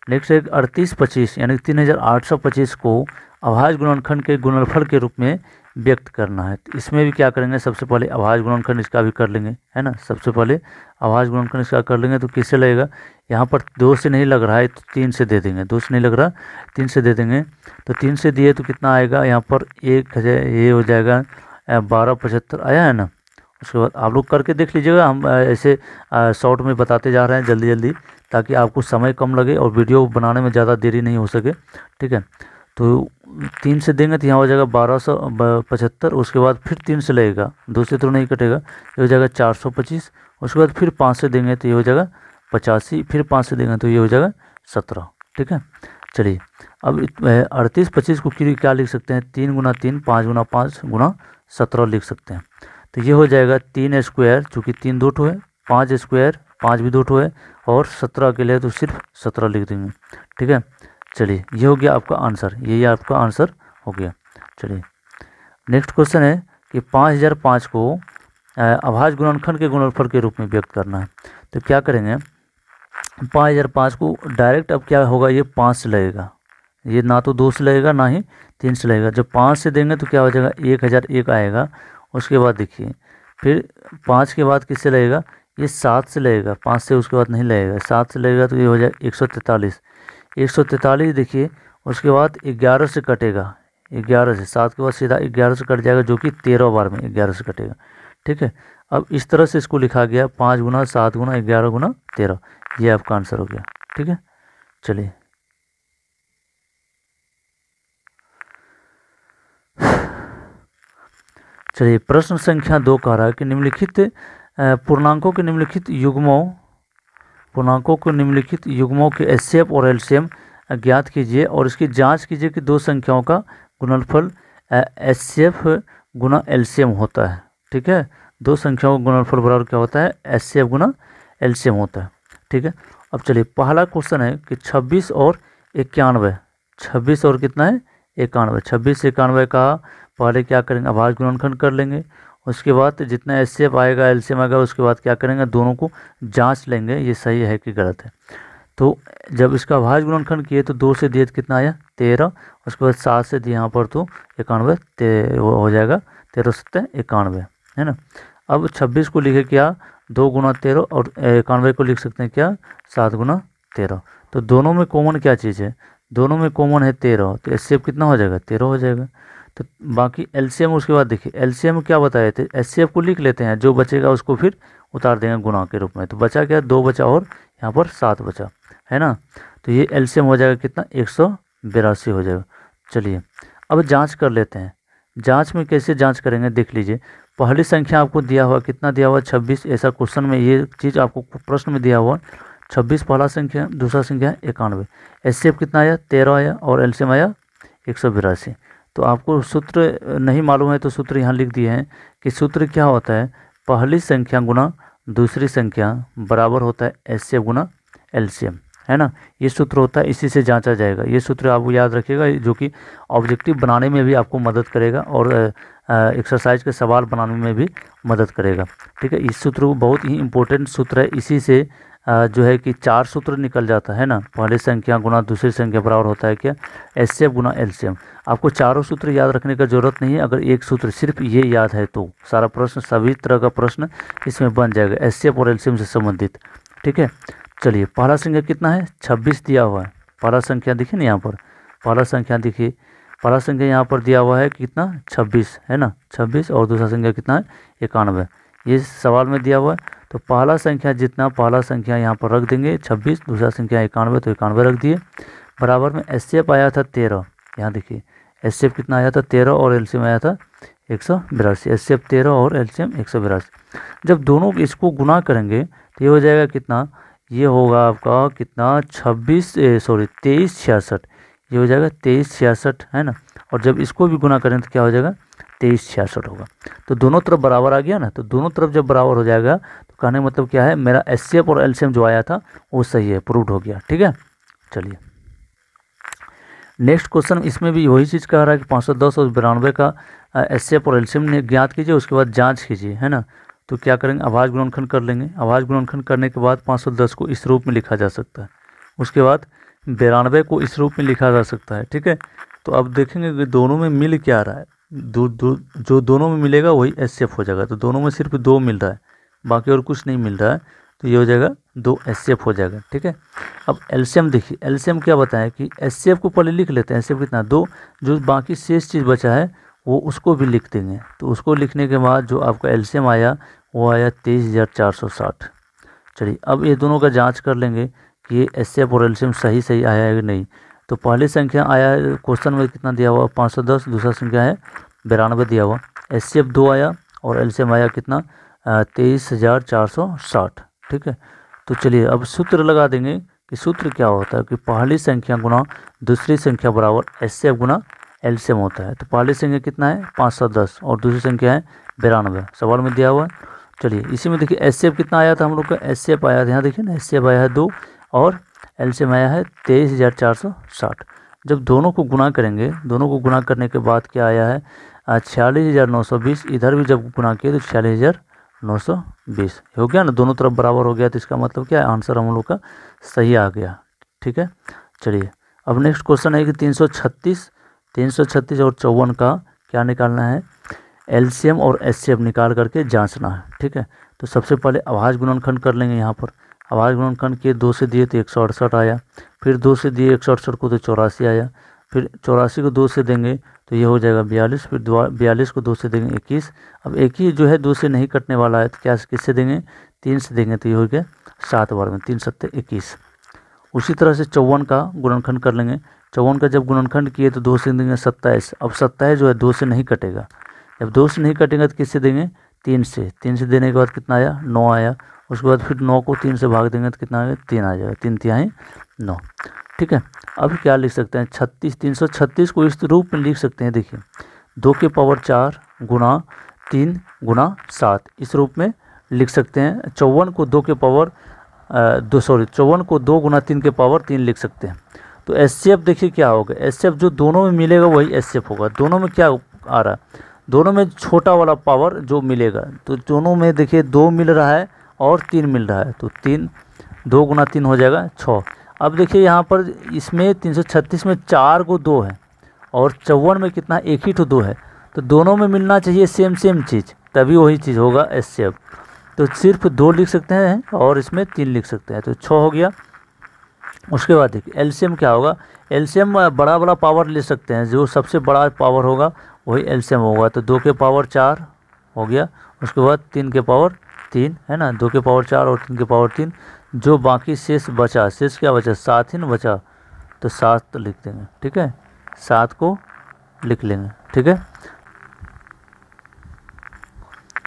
नेक्स्ट है अड़तीस पच्चीस, यानी तीन हज़ार आठ सौ पच्चीस को आभाज गुणनखंड के गुणनफल के रूप में व्यक्त करना है। तो इसमें भी क्या करेंगे? सबसे पहले आवाज़ गुणनखंड इसका भी कर लेंगे, है ना? सबसे पहले आवाज़ गुणनखंड इसका कर लेंगे तो किससे लगेगा? यहाँ पर दो से नहीं लग रहा है तो तीन से दे देंगे। दो से नहीं लग रहा, तीन से दे देंगे तो तीन से दिए तो कितना आएगा? यहाँ पर एक हज़ार, ये हो जाएगा बारह पचहत्तर आया है ना? उसके बाद आप लोग करके देख लीजिएगा, हम ऐसे शॉर्ट में बताते जा रहे हैं जल्दी जल्दी, ताकि आपको समय कम लगे और वीडियो बनाने में ज़्यादा देरी नहीं हो सके, ठीक है? तो तीन से देंगे तो यहाँ हो जाएगा बारह सौ पचहत्तर, उसके बाद फिर तीन से लगेगा। दो से तो नहीं कटेगा, ये हो जाएगा चार सौ पच्चीस, उसके बाद फिर पाँच से देंगे तो ये हो जाएगा पचासी, फिर पाँच से देंगे तो ये हो जाएगा सत्रह, ठीक है? चलिए, अब अड़तीस पच्चीस को क्या लिख सकते हैं? तीन गुना तीन, पाँच गुना पाँच गुना सत्रह लिख सकते हैं। तो ये हो जाएगा तीन स्क्वायर, चूँकि तीन दो ठो है, पाँच स्क्वायर, पाँच भी दो ठो है, और सत्रह के लिए तो सिर्फ़ सत्रह लिख देंगे, ठीक है? चलिए, ये हो गया आपका आंसर, ये आपका आंसर हो गया। चलिए, नेक्स्ट क्वेश्चन है कि पाँच हज़ार पाँच को आभाज गुणनखंड के गुणनफल के रूप में व्यक्त करना है। तो क्या करेंगे? पाँच हज़ार पाँच को डायरेक्ट अब क्या होगा? ये पाँच से लगेगा। ये ना तो दो से लगेगा, ना ही तीन से लगेगा। जब पाँच से देंगे तो क्या हो जाएगा? एक हज़ार एक आएगा। उसके बाद देखिए, फिर पाँच के बाद किससे लगेगा? ये सात से लगेगा। पाँच से उसके बाद नहीं लगेगा। सात से लगेगा तो ये हो जाएगा एक सौ तैंतालीस। एक सौ तैंतालीस देखिए, उसके बाद ग्यारह से कटेगा। ग्यारह से, सात के बाद सीधा ग्यारह से कट जाएगा, जो कि तेरह बार में ग्यारह से कटेगा। ठीक है? अब इस तरह से इसको लिखा गया, पाँच गुना सात गुना ग्यारह गुना तेरह। ये आपका आंसर हो गया। ठीक है? चलिए। चलिए, प्रश्न संख्या दो कह रहा है कि निम्नलिखित पूर्णांकों के निम्नलिखित युग्मों पूर्णांकों को निम्नलिखित युग्मों के एस और एलसीएम ज्ञात कीजिए और इसकी जाँच कीजिए कि दो संख्याओं का गुणनफल एफ़ गुना एलसीएम होता है। ठीक है? दो संख्याओं का गुणनफल बराबर क्या होता है? एस सी एफ़ गुना एलसीएम होता है। ठीक है? अब चलिए, पहला क्वेश्चन है कि 26 और इक्यानवे। छब्बीस और कितना है? इक्यानवे। छब्बीस, इक्यानवे का पहले क्या करेंगे? आभास गुणनखंड कर लेंगे। उसके बाद जितना एस आएगा एलसीएम आएगा, उसके बाद क्या करेंगे? दोनों को जाँच लेंगे। ये सही है कि गलत है? तो जब इसका भाज गुणनखंड किए तो दो से दिए कितना आया? तेरह। उसके बाद सात से दिए यहाँ पर तो इक्यानवे। हो जाएगा तेरह सत्तर इक्यानवे, है ना? अब छब्बीस को लिखे क्या? दो गुना तेरह और इक्यानवे को लिख सकते हैं क्या? सात गुना तेरह। तो दोनों में कॉमन क्या चीज़ है? दोनों में कॉमन है तेरह। तो एस कितना हो जाएगा? तेरह हो जाएगा। तो बाकी एलसीएम उसके बाद देखिए एलसीएम क्या बताए थे? एस को लिख लेते हैं, जो बचेगा उसको फिर उतार देंगे गुना के रूप में। तो बचा क्या? दो बचा और यहाँ पर सात बचा, है ना? तो ये एलसीएम हो जाएगा कितना? एक हो जाएगा। चलिए, अब जाँच कर लेते हैं। जाँच में कैसे जाँच करेंगे? देख लीजिए। पहली संख्या आपको दिया हुआ, कितना दिया हुआ? छब्बीस। ऐसा क्वेश्चन में ये चीज़ आपको प्रश्न में दिया हुआ। छब्बीस पहला संख्या, दूसरा संख्या है इक्यानवे एस कितना आया? तेरह आया और एलसीएम आया एक सौ बिरासी। तो आपको सूत्र, नहीं मालूम है तो सूत्र यहाँ लिख दिए हैं कि सूत्र क्या होता है? पहली संख्या गुना दूसरी संख्या बराबर होता है एस सी गुना एलसीएम है ना? ये सूत्र होता है, इसी से जांचा जाएगा। ये सूत्र आपको याद रखिएगा, जो कि ऑब्जेक्टिव बनाने में भी आपको मदद करेगा और एक्सरसाइज के सवाल बनाने में भी मदद करेगा। ठीक है, इस सूत्र बहुत ही इंपॉर्टेंट सूत्र है, इसी से जो है कि चार सूत्र निकल जाता है ना? पहली संख्या गुना दूसरी संख्या बराबर होता है क्या? एस गुना एल आपको चारों सूत्र याद रखने का ज़रूरत नहीं है, अगर एक सूत्र सिर्फ़ ये याद है तो। सारा प्रश्न, सभी तरह का प्रश्न इसमें बन जाएगा एस और एल से संबंधित। ठीक है? चलिए, पहला संख्या कितना है? छब्बीस दिया हुआ है। पहला संख्या देखिए ना यहाँ पर? पहला संख्या देखिए पहला संख्या यहाँ पर दिया हुआ है कितना? छब्बीस, है ना? छब्बीस और दूसरा संख्या कितना है? इक्यानवे। ये सवाल में दिया हुआ है। तो पहला संख्या जितना पहला संख्या यहाँ पर रख देंगे, छब्बीस, दूसरा संख्या इक्यानवे तो इक्यानवे रख दिए। बराबर में एस आया था तेरह, यहाँ देखिए एस कितना आया था तेरह और एलसीएम आया था एक सौ बिरासी। एस तेरह और एल एक सौ बिरासी। जब दोनों इसको गुना करेंगे तो ये हो जाएगा कितना? ये होगा आपका कितना? छब्बीस सॉरी तेईस, छियासठ। ये हो जाएगा तेईस, छियासठ, है ना? और जब इसको भी गुना करें तो क्या हो जाएगा? तेईस, छियासठ होगा। तो दोनों तरफ़ बराबर आ गया ना? तो दोनों तरफ़ जब बराबर हो जाएगा कहने मतलब क्या है? मेरा एस और एलसीएम जो आया था वो सही है प्रूव हो गया ठीक है? चलिए। नेक्स्ट क्वेश्चन इसमें भी वही चीज़ कह रहा है कि पाँच सौ दस और बिरानवे का एस और एल्शियम ज्ञात कीजिए उसके बाद जाँच कीजिए है ना? तो क्या करेंगे? आवाज़ गुणनखंड कर लेंगे। आवाज़ गुणनखंड करने के बाद 510 को इस रूप में लिखा जा सकता है। उसके बाद बिरानवे को इस रूप में लिखा जा सकता है ठीक है? तो अब देखेंगे कि दोनों में मिल क्या रहा है। दो, दो जो दोनों में मिलेगा वही एस हो जाएगा। तो दोनों में सिर्फ़ दो मिल रहा है। बाकी और कुछ नहीं मिल रहा है तो ये हो जाएगा दो एस हो जाएगा, ठीक है? अब एल्शियम देखिए एल्शियम क्या बताया कि एस को पहले लिख लेते हैं एस कितना? दो, जो बाकी शेष चीज़ बचा है, वो उसको भी लिख देंगे। तो उसको लिखने के बाद जो आपका एल्शियम आया, वो आया तेईस हज़ार चार सौ साठ। चलिए, अब ये दोनों का जाँच कर लेंगे कि ये एस और एल्शियम सही सही आया है कि नहीं। तो पहली संख्या आया, क्वेश्चन में कितना दिया हुआ? पाँच सौ दस, दूसरा संख्या है, बिरानवे दिया हुआ। एस दो आया और एल्शियम आया कितना? तेईस हज़ार चार सौ साठ, ठीक है? तो चलिए, अब सूत्र लगा देंगे कि सूत्र क्या होता है कि पहली संख्या गुना दूसरी संख्या बराबर एस एफ़ गुना एलसीएम होता है। तो पहली संख्या कितना है? पाँच सौ दस, और दूसरी संख्या है बिरानवे। सवाल में दिया हुआ है। चलिए, इसी में देखिए एस कितना आया था हम लोग का? एस आया था, यहाँ देखिए ना एस आया है दो, और एलसीएम आया है तेईस हज़ार चार सौ साठ। जब दोनों को गुना करेंगे, दोनों को गुना करने के बाद क्या आया है? छियालीस हज़ार नौ सौ बीस। इधर भी जब गुना किए तो छियालीस हज़ार नौ सौ बीस। हो गया ना? दोनों तरफ़ बराबर हो गया तो इसका मतलब क्या है? आंसर हम लोग का सही आ गया। ठीक है? चलिए, अब नेक्स्ट क्वेश्चन है कि तीन सौ छत्तीस, तीन सौ छत्तीस और चौवन का क्या निकालना है? एलसीएम और एससीएफ निकाल करके जांचना है। ठीक है? तो सबसे पहले आवाज़ गुणनखंड कर लेंगे यहाँ पर। आवाज़ गुणनखंड किए, दो से दिए तो एक सौ अड़सठ आया। फिर दो से दिए एक सौ अड़सठ को तो चौरासी आया। फिर चौरासी को दो से देंगे तो ये हो जाएगा बयालीस, फिर बयालीस को दो से देंगे इक्कीस। अब एक ही जो है दो से नहीं कटने वाला है तो क्या किससे देंगे? तीन से देंगे तो ये हो गया सात बार में, तीन सत्तर इक्कीस। उसी तरह से चौवन का गुणनखंड कर लेंगे। चौवन का जब गुणनखंड किए तो दो से देंगे सत्ताईस। अब सत्ताईस जो है दो से नहीं कटेगा। जब दो से नहीं कटेगा तो किससे देंगे? तीन से। तीन से देने के बाद कितना आया? नौ आया। उसके बाद फिर नौ को तीन से भाग देंगे तो कितना आएगा तीन आ जाएगा। तीन तिहाई नौ। ठीक है? अब क्या लिख सकते हैं? छत्तीस, तीन सौ छत्तीस को इस रूप में लिख सकते हैं, देखिए। दो के पावर चार गुना तीन गुना सात, इस रूप में लिख सकते हैं। चौवन को दो के पावर दो, सॉरी, चौवन को दो गुना तीन के पावर तीन लिख सकते हैं। तो एस देखिए क्या होगा? एस जो दोनों में मिलेगा, वही एस होगा। दोनों में क्या आ रहा है? दोनों में छोटा वाला पावर जो मिलेगा तो दोनों में देखिए दो मिल रहा है और तीन मिल रहा है। तो तीन, दो गुना तीन हो जाएगा छः अब देखिए यहाँ पर इसमें तीन सौ छत्तीस में चार को दो है और चौवन में कितना एक ही तो दो है। तो दोनों में मिलना चाहिए सेम सेम चीज़, तभी वही चीज़ होगा एस से अब तो सिर्फ़ दो लिख सकते हैं और इसमें तीन लिख सकते हैं। तो छः हो गया। उसके बाद देखिए एलसीएम क्या होगा? एलसीएम बड़ा बड़ा पावर ले सकते हैं। जो सबसे बड़ा पावर होगा, वही एलसीएम होगा। तो दो के पावर चार हो गया। उसके बाद तीन के पावर तीन, है ना? दो के पावर चार और तीन के पावर तीन। जो बाकी शेष बचा, शेष क्या बचा? सात ही ना बचा तो सात तो लिख देंगे, ठीक है? सात को लिख लेंगे, ठीक है?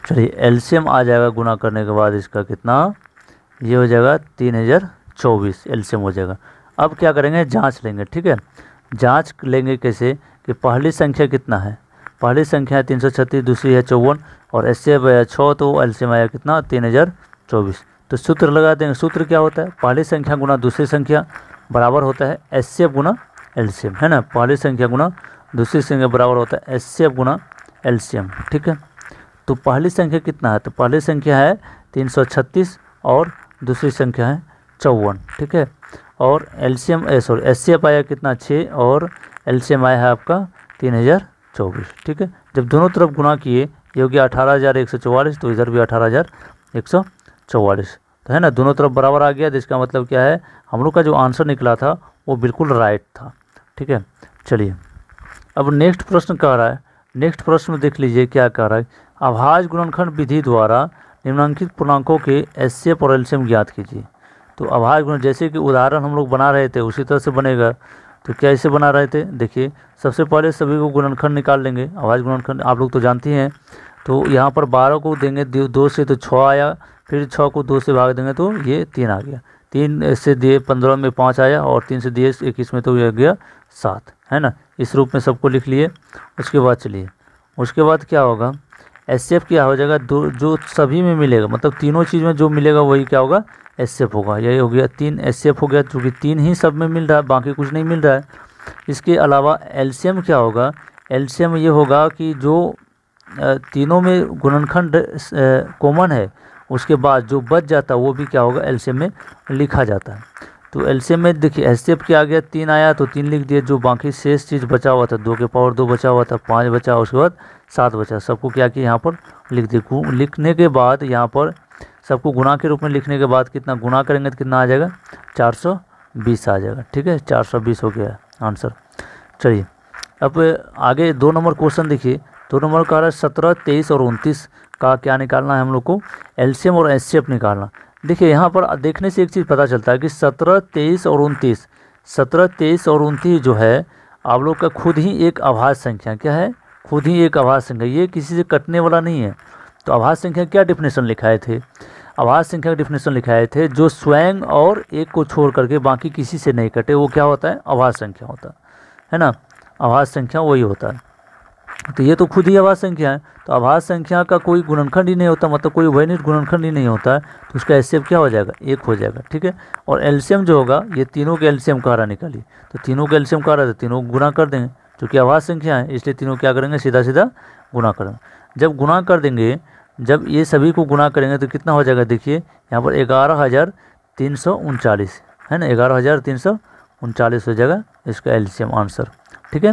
चलिए, एलसीएम आ जाएगा गुना करने के बाद इसका कितना? ये हो जाएगा तीन हज़ार चौबीस, एलसीएम हो जाएगा। अब क्या करेंगे? जाँच लेंगे, ठीक है? जाँच लेंगे कैसे कि पहली संख्या कितना है? पहली संख्या है तीन सौ छत्तीस, दूसरी है चौवन, और एस सी छः तो एलसीएम आया कितना? तीन हज़ार चौबीस। तो सूत्र लगा देंगे। सूत्र क्या होता है? पहली संख्या गुना दूसरी संख्या बराबर होता है एस सी एफ़ गुना एलसीएम है ना? पहली संख्या गुना दूसरी संख्या बराबर होता है एस सी एफ़ गुना एलसीएम ठीक है? तो पहली संख्या कितना है? तो पहली संख्या है तीन सौ छत्तीस और दूसरी संख्या है चौवन, ठीक है? और LCM sorry S C F आया कितना? छः, और एल एलसीएम आया है आपका तीन हज़ार चौबीस, ठीक है? जब दोनों तरफ़ गुना किए ये हो गया अठारह हज़ार एक सौ चौवालीस तो इधर भी अठारह हज़ार एक सौ चौवालीस। तो है ना, दोनों तरफ़ बराबर आ गया तो इसका मतलब क्या है, हम लोग का जो आंसर निकला था, वो बिल्कुल राइट था। ठीक है, चलिए। अब नेक्स्ट प्रश्न कह रहा है। नेक्स्ट प्रश्न में देख लीजिए, क्या कह रहा है। आभाज गुणनखंड विधि द्वारा निम्नांकित पूर्णांकों के एस और एल्शियम ज्ञात कीजिए। तो आभाज गुण, जैसे कि उदाहरण हम लोग बना रहे थे, उसी तरह से बनेगा। तो क्या कैसे बना रहे थे? देखिए, सबसे पहले सभी को गुणनखंड निकाल लेंगे। आवाज़ गुणनखंड आप लोग तो जानती हैं। तो यहाँ पर बारह को देंगे, दो से तो छः आया। फिर छः को दो से भाग देंगे तो ये तीन आ गया। तीन से दिए पंद्रह में पाँच आया और तीन से दिए इक्कीस में तो ये गया सात, है ना? इस रूप में सबको लिख लिए, उसके बाद चलिए। उसके बाद क्या होगा? एस क्या हो जाएगा? दो, जो सभी में मिलेगा मतलब तीनों चीज़ में जो मिलेगा वही क्या होगा? एस होगा। यही हो गया तीन एस हो गया चूँकि तीन ही सब में मिल रहा है, बाकी कुछ नहीं मिल रहा है। इसके अलावा एल्शियम क्या होगा? एल्शियम ये होगा कि जो तीनों में गुणनखंड कॉमन है उसके बाद जो बच जाता है, वो भी क्या होगा? एल्शियम में लिखा जाता है। तो एल्शियम में देखिए एस सी एफ़ क्या आ गया, तीन आया तो तीन लिख दिया। जो बाकी शेष चीज़ बचा हुआ था, दो के पावर दो बचा हुआ था, पाँच बचा, उसके बाद सात बचा। सबको क्या किया यहाँ पर? लिख दिया। लिखने के बाद यहाँ पर सबको गुना के रूप में लिखने के बाद कितना गुना करेंगे तो कितना आ जाएगा? चार सौ बीस आ जाएगा। ठीक है? चार सौ बीस हो गया आंसर। चलिए, अब आगे दो नंबर क्वेश्चन देखिए। दो नंबर का रहा है सत्रह, तेईस और उनतीस। का क्या निकालना है हम लोग को? एलसीएम और एस निकालना। देखिए, यहाँ पर देखने से एक चीज़ पता चलता है कि सत्रह, तेईस और उनतीस। सत्रह, तेईस और उनतीस जो है, आप लोग का खुद ही एक आभास संख्या क्या है? खुद ही एक आभास संख्या। ये किसी से कटने वाला नहीं है। तो आभास संख्या क्या डिफिनेशन लिखाए थे? आभास संख्या का डिफिनेशन लिखाए थे, जो स्वयं और एक को छोड़ करके बाकी किसी से नहीं कटे, वो क्या होता है? आभास संख्या होता है ना? आभास संख्या वही होता है। तो ये तो खुद ही आभास संख्या है। तो आभास संख्या का कोई गुणनखंड ही नहीं होता मतलब कोई वैनिट गुणनखंड ही नहीं होता है तो उसका एल क्या हो जाएगा? एक हो जाएगा, ठीक है? और एल्शियम जो होगा, ये तीनों के एल्शियम का रहा निकाली तो तीनों के एल्शियम का रहा तो तीनों गुना कर देंगे चूँकि आभास संख्या है, इसलिए तीनों क्या करेंगे? सीधा सीधा गुना करेंगे जब गुना कर देंगे, जब ये सभी को गुना करेंगे तो कितना हो जाएगा? देखिए, यहाँ पर ग्यारह हज़ार तीन सौ उनचालीस है ना ग्यारह हज़ार तीन सौ उनचालीस हो जाएगा इसका एल्शियम आंसर ठीक है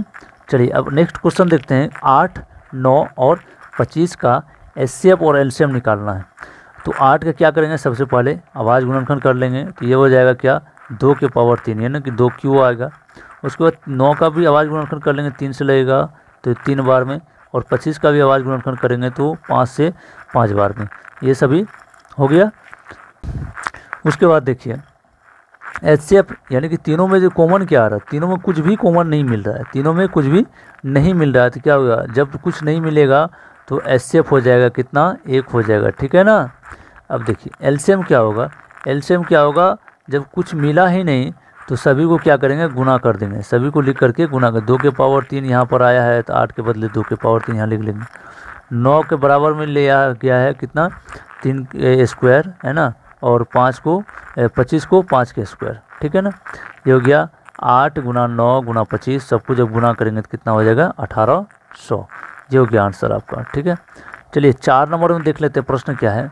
चलिए, अब नेक्स्ट क्वेश्चन देखते हैं। आठ, नौ और पच्चीस का एस और एल्शियम निकालना है। तो आठ का क्या करेंगे? सबसे पहले आवाज़ गुणनखंड कर लेंगे। तो ये हो जाएगा क्या? दो के पावर तीन, यानी कि दो क्यू आएगा। उसके बाद नौ का भी आवाज़ गुणनखंड कर लेंगे, तीन से लगेगा। तो तीन बार में और पच्चीस का भी आवाज़ गुणनखंड करेंगे तो पाँच से पाँच बार में। ये सभी हो गया। उसके बाद देखिए एचसीएफ यानी कि तीनों में जो कॉमन क्या आ रहा है? तीनों में कुछ भी कॉमन नहीं मिल रहा है। तीनों में कुछ भी नहीं मिल रहा है तो क्या होगा जब कुछ नहीं मिलेगा तो एच हो जाएगा कितना? एक हो जाएगा, ठीक है ना? अब देखिए एल्शियम क्या होगा? एल्शियम क्या होगा? जब कुछ मिला ही नहीं तो सभी को क्या करेंगे? गुना कर देंगे। सभी को लिख करके गुना कर, दो के पावर तीन यहाँ पर आया है तो आठ के बदले दो के पावर तीन यहाँ लिख लेंगे। नौ के बराबर में ले गया है कितना? तीन स्क्वायर, है ना? और पाँच को पच्चीस को पाँच के स्क्वायर ठीक है ना? ये हो गया आठ गुना नौ गुना पच्चीस सबको जब गुना करेंगे तो कितना हो जाएगा? अठारह सौ। ये हो गया आंसर आपका, ठीक है? चलिए चार नंबर में देख लेते हैं, प्रश्न क्या है?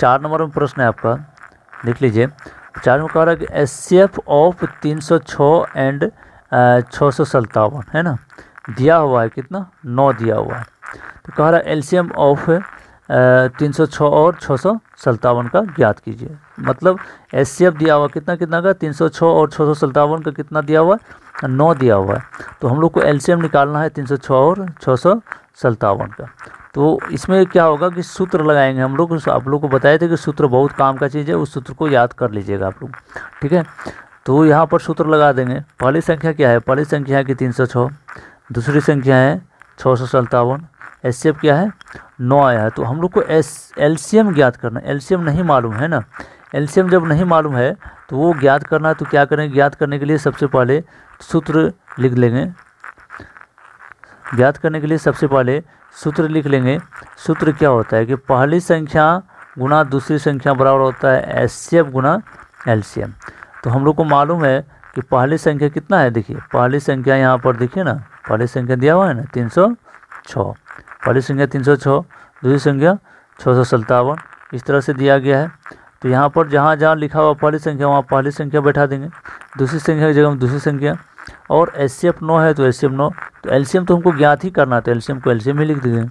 चार नंबर में प्रश्न है आपका, देख लीजिए। चार में कह रहा है कि एस सी एफ़ ऑफ़ तीन सौ छः एंड छः सौ सत्तावन, है ना? दिया हुआ है कितना? नौ दिया हुआ है। तो कह रहा है एल्शियम ऑफ़ तीन सौ छः और छः सौ सत्तावन का ज्ञात कीजिए। मतलब एस दिया हुआ कितना कितना का? तीन सौ छः और छः सौ सत्तावन का कितना दिया हुआ? है नौ दिया हुआ है। तो हम लोग को एल्शियम निकालना है तीन सौ छः और छः सौ सत्तावन का। तो इसमें क्या होगा कि सूत्र लगाएँगे हम लोग। आप लोग को बताए थे कि सूत्र बहुत काम का चीज़ है, उस सूत्र को याद कर लीजिएगा आप लोग। ठीक है? तो यहाँ पर सूत्र लगा देंगे। पहली संख्या क्या है? पहली संख्या है कि तीन सौ छः दूसरी संख्या है छः सौ सत्तावन। एस क्या है? नौ आया है तो हम लोग को एस एल्शियम ज्ञात करना एल्शियम नहीं मालूम है ना? एल्शियम जब नहीं मालूम है तो वो ज्ञात करना है तो क्या करें? ज्ञात करने के लिए सबसे पहले सूत्र लिख लेंगे। ज्ञात करने के लिए सबसे पहले सूत्र लिख लेंगे। सूत्र क्या होता है कि पहली संख्या गुना दूसरी संख्या बराबर होता है एस सी गुना एल्शियम तो हम लोग को मालूम है कि पहली संख्या कितना है? देखिए, पहली संख्या यहाँ पर देखिए ना, पहली संख्या दिया हुआ है ना, तीन सौ छः पहली संख्या तीन सौ छः दूसरी संख्या छः सौ सत्तावन, इस तरह से दिया गया है। तो यहाँ पर जहाँ जहाँ लिखा हुआ पहली संख्या वहाँ पहली संख्या बैठा देंगे। दूसरी संख्या की जगह में दूसरी संख्या और एस सी एफ़ नौ है तो एस सी एफ़ नौ। तो एल्शियम तो हमको ज्ञात ही करना था एल्शियम को एल्शियम ही लिख देंगे।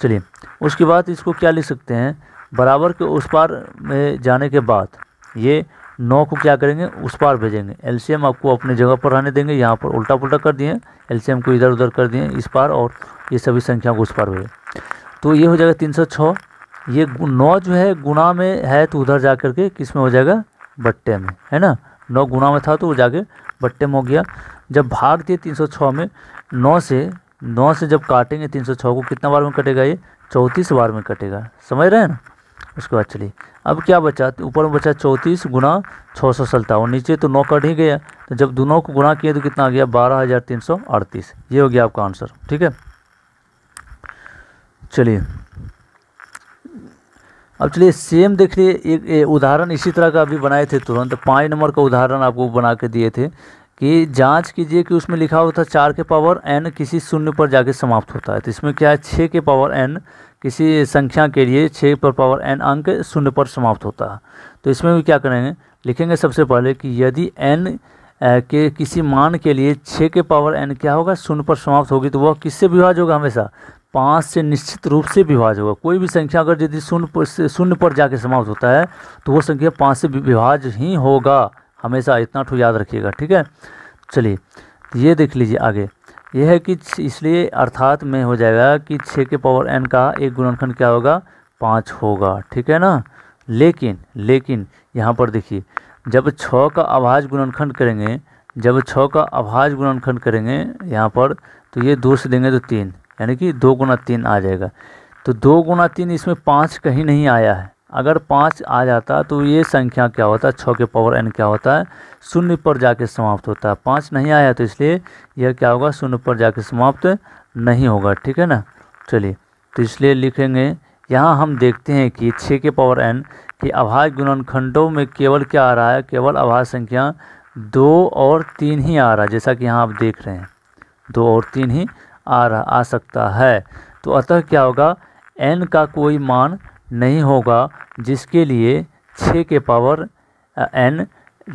चलिए, उसके बाद इसको क्या लिख सकते हैं? बराबर के उस पार में जाने के बाद ये नौ को क्या करेंगे? उस पार भेजेंगे। एलसीएम आपको अपनी जगह पर रहने देंगे। यहाँ पर उल्टा पुल्टा कर दिए। एलसीएम को इधर उधर कर दिए इस पार और ये सभी संख्या को उस पार भेजे। तो ये हो जाएगा तीन सौ छः ये नौ जो है गुना में है तो उधर जा कर के किसमें हो जाएगा? बट्टे में, है ना? नौ गुना में था तो वो जाके बट्टे में हो गया। जब भाग दिए तीन सौ छः में, नौ से नौ से जब काटेंगे तीन सौ छः को, कितना बार में कटेगा ये? चौंतीस बार में कटेगा। समझ रहे हैं ना? उसके बाद चलिए। अब क्या बचा? ऊपर में बचा चौंतीस गुना छः सौ सत्तावन। नीचे तो नौ कट ही गया। तो जब दोनों को गुना किए तो कितना आ गया? बारह हज़ार तीन सौ अड़तीस। ये हो गया आपका आंसर। ठीक है? चलिए। अब चलिए सेम देख लिए एक उदाहरण इसी तरह का अभी बनाए थे तुरंत। पाँच नंबर का उदाहरण आपको बना के दिए थे कि जाँच कीजिए कि उसमें लिखा हुआ था चार के पावर एन किसी शून्य पर जाके समाप्त होता है। तो इसमें क्या है? छः के पावर एन किसी संख्या के लिए छः पर पावर एन अंक शून्य पर समाप्त होता है। तो इसमें भी क्या करेंगे? लिखेंगे सबसे पहले कि यदि एन के किसी मान के लिए छः के पावर एन क्या होगा? शून्य पर समाप्त होगी तो वह किससे विभाज होगा हमेशा? पाँच से निश्चित रूप से विभाज होगा। कोई भी संख्या अगर यदि शून्य पर से, शून्य पर जाके समाप्त होता है तो वो संख्या पाँच से विभाज ही होगा। हमेशा इतना ठो याद रखिएगा, ठीक है? चलिए, ये देख लीजिए आगे। यह है कि इसलिए अर्थात में हो जाएगा कि छः के पावर एन का एक गुणनखंड क्या होगा? पाँच होगा, ठीक है ना? लेकिन लेकिन, यहाँ पर देखिए, जब छः का आभाज गुणनखंड करेंगे, जब छः का आभाज गुणनखंड करेंगे यहाँ पर तो ये दो से देंगे तो तीन। यानी कि दो गुना तीन आ जाएगा। तो दो गुना तीन इसमें पाँच कहीं नहीं आया है। अगर पाँच आ जाता तो ये संख्या क्या होता? है छः के पावर एन क्या होता है? शून्य पर जाके समाप्त होता है। पाँच नहीं आया तो इसलिए यह क्या होगा? शून्य पर जाके समाप्त नहीं होगा। ठीक है ना? चलिए तो इसलिए लिखेंगे, यहाँ हम देखते हैं कि छः के पावर एन कि आभाज गुणनखंडों में केवल क्या आ रहा है? केवल आभाज संख्या दो और तीन ही आ रहा है, जैसा कि यहाँ आप देख रहे हैं। दो और तीन ही आ रहा, आ सकता है। तो अतः क्या होगा? एन का कोई मान नहीं होगा, जिसके लिए छः के पावर एन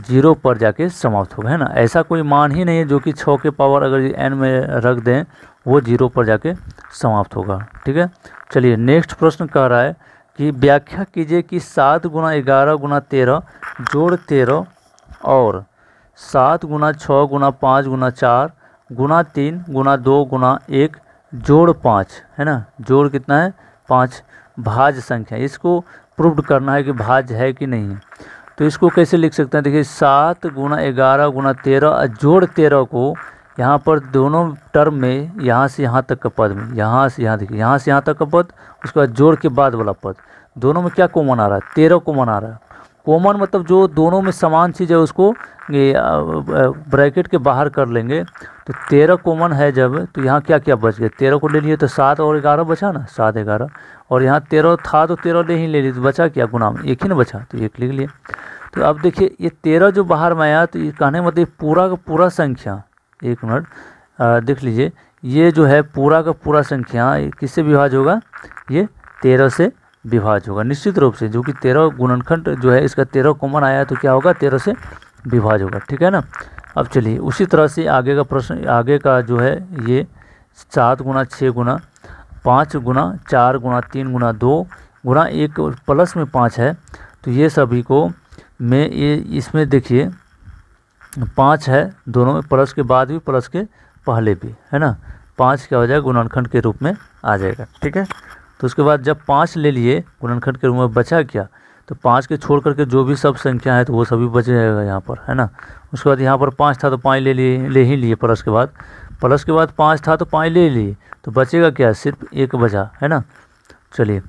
ज़ीरो पर जाके समाप्त होगा, है ना? ऐसा कोई मान ही नहीं है जो कि छः के पावर अगर एन में रख दें, वो ज़ीरो पर जाके समाप्त होगा, ठीक है? चलिए, नेक्स्ट प्रश्न कह रहा है कि व्याख्या कीजिए कि सात गुना ग्यारह गुना तेरह जोड़ तेरह और सात गुना छः गुना पाँच गुना चार गुना तीन गुना दो गुना एक, जोड़ पाँच, है ना? जोड़ कितना है? पाँच। भाज संख्या। इसको प्रूव करना है कि भाज है कि नहीं तो इसको कैसे लिख सकते हैं? देखिए, सात गुना ग्यारह गुना तेरह जोड़ तेरह को यहाँ पर दोनों टर्म में यहाँ से यहाँ तक का पद में, यहाँ से यहाँ, देखिए, यहाँ से यहाँ तक का पद, उसके बाद जोड़ के बाद वाला पद। दोनों में क्या कॉमन आ रहा है? तेरह कॉमन आ रहा है। कॉमन मतलब जो दोनों में समान चीज़ है, उसको ब्रैकेट के बाहर कर लेंगे। तो तेरह कॉमन है जब तो यहाँ क्या क्या बच गया तेरह को ले लिए तो सात और ग्यारह बचा ना? सात, ग्यारह। और यहाँ तेरह था तो तेरह ले ही ले लिए तो बचा क्या गुना में? एक ही ना बचा तो एक लिख लिया तो अब देखिए, ये तेरह जो बाहर में आया तो ये कहने मतलब पूरा का पूरा संख्या, एक मिनट देख लीजिए। ये जो है पूरा का पूरा संख्या किससे विभाज होगा? ये तेरह से विभाज होगा। निश्चित रूप से जो कि तेरह गुणनखंड जो है, इसका तेरह कॉमन आया तो क्या होगा? तेरह से विभाज होगा। ठीक है ना? अब चलिए, उसी तरह से आगे का प्रश्न, आगे का जो है, ये सात गुना छः गुना पाँच गुना चार गुना तीन गुना दो गुना एक प्लस में पाँच है तो ये सभी को मैं ये, इसमें देखिए, पाँच है दोनों में, प्लस के बाद भी, प्लस के पहले भी, है ना? पाँच क्या हो जाएगा? गुणनखंड के रूप में आ जाएगा। ठीक है? तो उसके बाद जब पाँच ले लिए, गुणनखंड के रूप में बचा क्या? तो पाँच के छोड़ करके जो भी सब संख्या है तो वो सभी बच जाएगा यहाँ पर, है ना? उसके बाद यहाँ पर पाँच था तो पाँच ले लिए, ले ही लिए प्लस के बाद। प्लस के बाद पाँच था तो पाँच ले लिए तो बचेगा क्या? सिर्फ़ एक बचा, है ना? चलिए,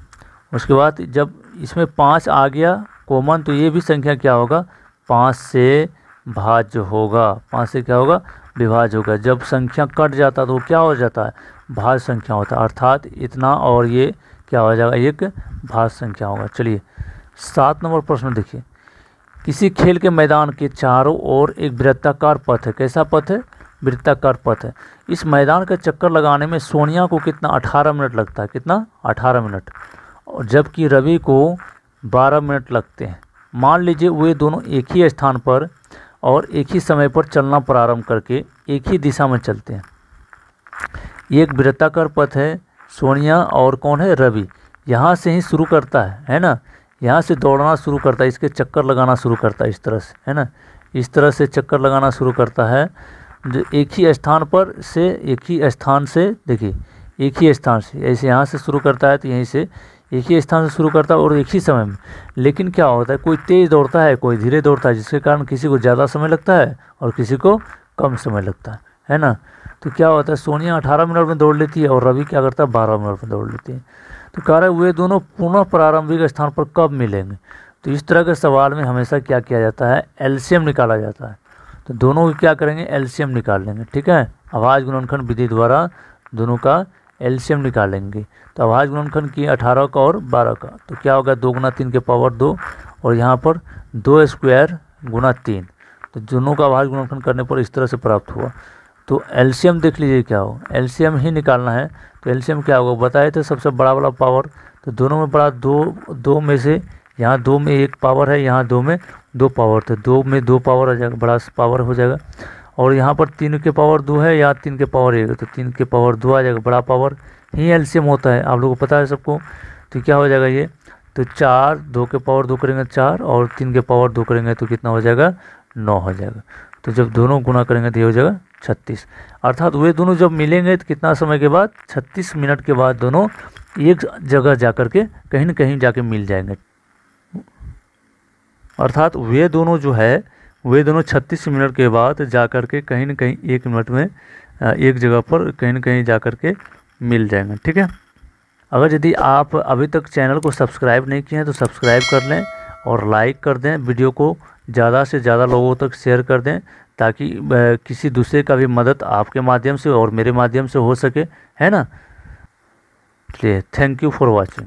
उसके बाद जब इसमें पाँच आ गया, कॉमन तो ये भी संख्या क्या होगा? पाँच से भाज्य होगा। पाँच से क्या होगा? विभाज्य होगा। जब संख्या कट जाता तो वो क्या हो जाता है? भाज संख्या होता है। अर्थात इतना और ये क्या हो जाएगा? एक भाज संख्या होगा। चलिए, सात नंबर प्रश्न देखिए। किसी खेल के मैदान के चारों ओर एक वृत्ताकार पथ है। कैसा पथ है? वृत्ताकार पथ है। इस मैदान का चक्कर लगाने में सोनिया को कितना? अठारह मिनट लगता है। कितना? अठारह मिनट। और जबकि रवि को बारह मिनट लगते हैं। मान लीजिए वे दोनों एक ही स्थान पर और एक ही समय पर चलना प्रारंभ करके एक ही दिशा में चलते हैं। एक वृत्ताकार पथ है, सोनिया, और कौन है? रवि। यहाँ से ही शुरू करता है है ना? यहाँ से दौड़ना शुरू करता है, इसके चक्कर लगाना शुरू करता है, इस तरह से, है ना? इस तरह से चक्कर लगाना शुरू करता है। जो एक ही स्थान पर से, एक ही स्थान से, देखिए, एक ही स्थान से, ऐसे यहाँ से शुरू करता है तो यहीं से एक ही स्थान से शुरू करता है, और एक ही समय में। लेकिन क्या होता है, कोई तेज़ दौड़ता है, कोई धीरे दौड़ता है, जिसके कारण किसी को ज़्यादा समय लगता है, और किसी को कम समय लगता है है ना? तो क्या होता है, सोनिया अठारह मिनट में दौड़ लेती है और रवि क्या करता है, बारह मिनट में दौड़ लेती है। तो कह रहे वे दोनों पुनः प्रारंभिक स्थान पर कब मिलेंगे? तो इस तरह के सवाल में हमेशा क्या किया जाता है एल्शियम निकाला जाता है। तो दोनों की क्या करेंगे एल्शियम निकाल लेंगे, ठीक है? आवाज़ गुणनखंड विधि द्वारा दोनों का एलसीएम निकालेंगे। तो आवाज़ गुणनखंड की अठारह का और बारह का। तो क्या होगा, दो गुना तीन के पावर दो और यहाँ पर दो स्क्वायर गुना तीन। तो दोनों का आवाज़ गुणनखंड करने पर इस तरह से प्राप्त हुआ। तो एल्शियम देख लीजिए क्या हो। एल्शियम ही निकालना है तो एल्शियम क्या होगा? बताए थे सबसे बड़ा वाला पावर तो दोनों में बड़ा दो दो में से यहाँ दो में एक पावर है, यहाँ दो में दो पावर तो दो में दो पावर आ जाएगा, बड़ा पावर हो जाएगा। और यहाँ पर तीन के पावर दो है या तीन के पावर एक तो तीन के पावर दो आ जाएगा, बड़ा पावर ही एल्शियम होता है। आप लोगों को पता है सबको तो क्या हो जाएगा ये? तो चार, दो के पावर दो करेंगे चार, और तीन के पावर दो करेंगे तो कितना हो जाएगा? नौ हो जाएगा। तो जब दोनों गुना करेंगे तो ये हो जाएगा छत्तीस। अर्थात वे दोनों जब मिलेंगे तो कितना समय के बाद? छत्तीस मिनट के बाद दोनों एक जगह जा कर के कहीं न कहीं जाके मिल जाएँगे। अर्थात वे दोनों जो है, वे दोनों 36 मिनट के बाद जा कर के कहीं न कहीं एक मिनट में एक जगह पर कहीं न कहीं जा कर के मिल जाएँगे। ठीक है? अगर यदि आप अभी तक चैनल को सब्सक्राइब नहीं किए हैं तो सब्सक्राइब कर लें और लाइक कर दें। वीडियो को ज़्यादा से ज़्यादा लोगों तक शेयर कर दें। ताकि किसी दूसरे का भी मदद आपके माध्यम से और मेरे माध्यम से हो सके, है ना? चलिए थैंक यू फॉर वॉचिंग